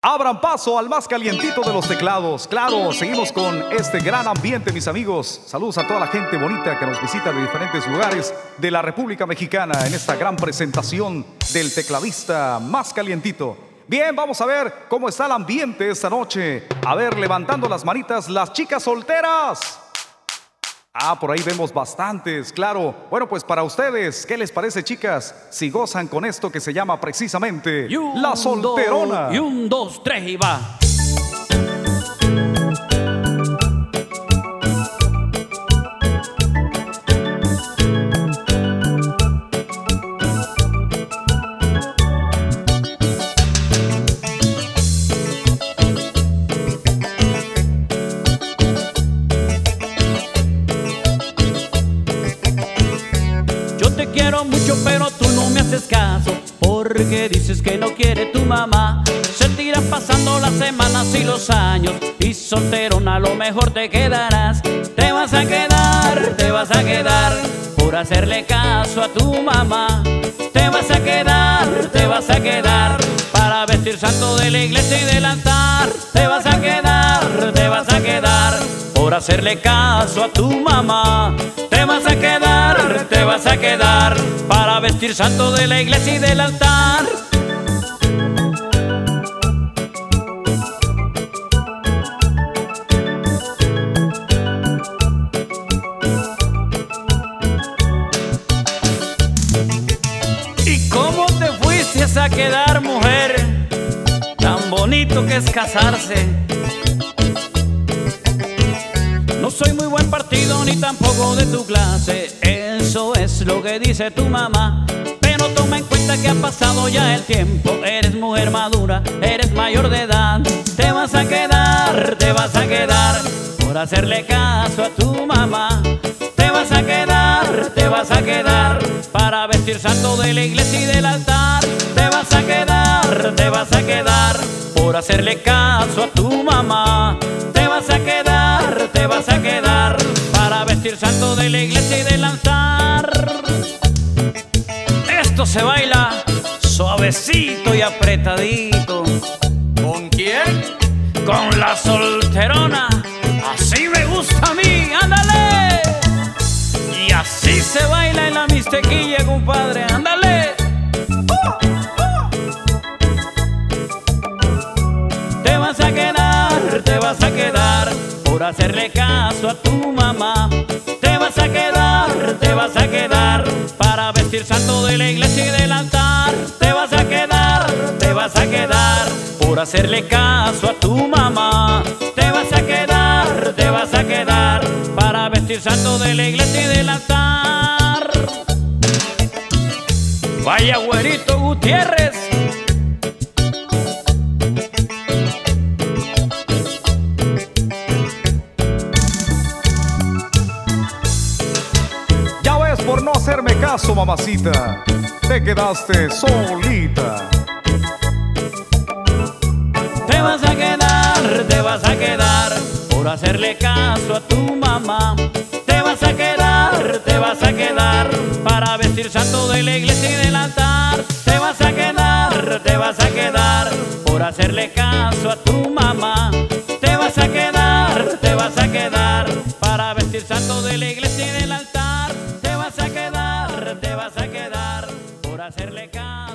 Abran paso al más calientito de los teclados. Claro, seguimos con este gran ambiente, mis amigos. Saludos a toda la gente bonita que nos visita de diferentes lugares de la República Mexicana en esta gran presentación del tecladista más calientito. Bien, vamos a ver cómo está el ambiente esta noche. A ver, levantando las manitas, las chicas solteras. Ah, por ahí vemos bastantes, claro. Bueno, pues para ustedes, ¿qué les parece, chicas? Si gozan con esto que se llama precisamente la solterona. y un, dos, tres y va. Te quiero mucho, pero tú no me haces caso. Porque dices que no quiere tu mamá. Se tiran pasando las semanas y los años. Y solterona a lo mejor te quedarás. Te vas a quedar, te vas a quedar. Por hacerle caso a tu mamá. Te vas a quedar, te vas a quedar. Para vestir santo de la iglesia y del altar. Te vas a quedar, te vas a quedar. Por hacerle caso a tu mamá. A quedar para vestir santo de la iglesia y del altar. ¿Y cómo te fuiste a quedar mujer? Tan bonito que es casarse. No soy muy buen partido ni tampoco de tu clase, eso es lo que dice tu mamá. Pero toma en cuenta que ha pasado ya el tiempo, eres mujer madura, eres mayor de edad. Te vas a quedar, te vas a quedar por hacerle caso a tu mamá. Te vas a quedar, te vas a quedar para vestir santo de la iglesia y del altar. Te vas a quedar, te vas a quedar por hacerle caso a tu mamá. Te vas a quedar te vas a quedar para vestir santo de la iglesia y del altar. Se baila suavecito y apretadito. ¿Con quién? Con la solterona. Así me gusta a mí, ándale. Y así se baila en la mistequilla, compadre, ándale. Te vas a quedar, te vas a quedar por hacerle caso a tu mamá. Te vas a quedar, te vas a quedar vestir santo de la iglesia y del altar. Te vas a quedar, te vas a quedar por hacerle caso a tu mamá. Te vas a quedar, te vas a quedar para vestir santo de la iglesia y del altar. Vaya güerito Gutiérrez. Hacerme caso, mamacita. Te quedaste solita. Te vas a quedar, te vas a quedar por hacerle caso a tu mamá. Te vas a quedar, te vas a quedar para vestir santo de la iglesia y del altar. Te vas a quedar, te vas a quedar por hacerle caso a tu mamá. Te vas a quedar, te vas a quedar para vestir santo de la iglesia y del altar vas a quedar por hacerle caso.